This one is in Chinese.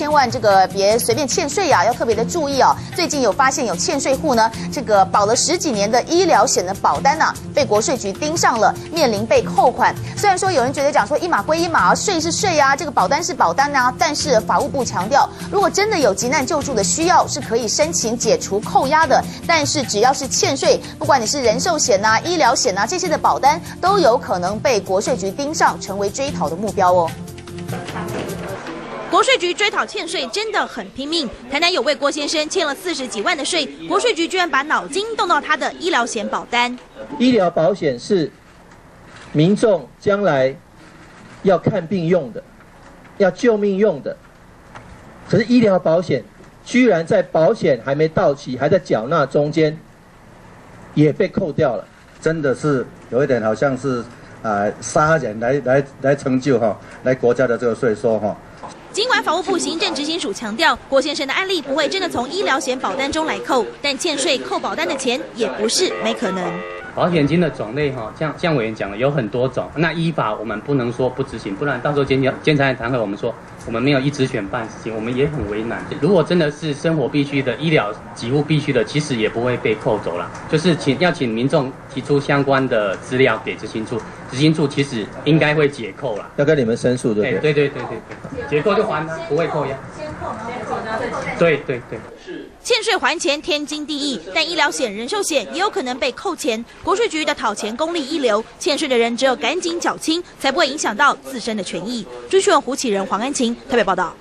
千万这个别随便欠税呀，要特别的注意哦。最近有发现有欠税户呢，这个保了十几年的医疗险的保单呢，被国税局盯上了，面临被扣款。虽然说有人觉得讲说一码归一码，税是税啊，这个保单是保单啊，但是法务部强调，如果真的有急难救助的需要，是可以申请解除扣押的。但是只要是欠税，不管你是人寿险呐、医疗险呐这些的保单，都有可能被国税局盯上，成为追讨的目标哦。国税局追讨欠税真的很拼命。台南有位郭先生欠了四十几万的税，国税局居然把脑筋动到他的医疗险保单。医疗保险是民众将来要看病用的，要救命用的。可是医疗保险居然在保险还没到期，还在缴纳中间，也被扣掉了。真的是有一点好像是啊杀人来来来成就哈，来国家的这个税收哈。尽管法务部行政执行署强调，郭先生的案例不会真的从医疗险保单中来扣，但欠税扣保单的钱也不是没可能。保险金的种类哈，像像委员讲的有很多种，那依法我们不能说不执行，不然到时候监监察院弹劾我们说我们没有一直选办事情，我们也很为难。如果真的是生活必须的、医疗几乎必须的，其实也不会被扣走了。就是请要请民众提出相关的资料给执行处，执行处其实应该会解扣了。要跟你们申诉对不对？对对对对对，解扣就还他，不会扣押。对对对，是。欠税还钱天经地义，但医疗险、人寿险也有可能被扣钱。国税局的讨钱功力一流，欠税的人只有赶紧缴清，才不会影响到自身的权益。追讯、胡启仁、黄安晴特别报道。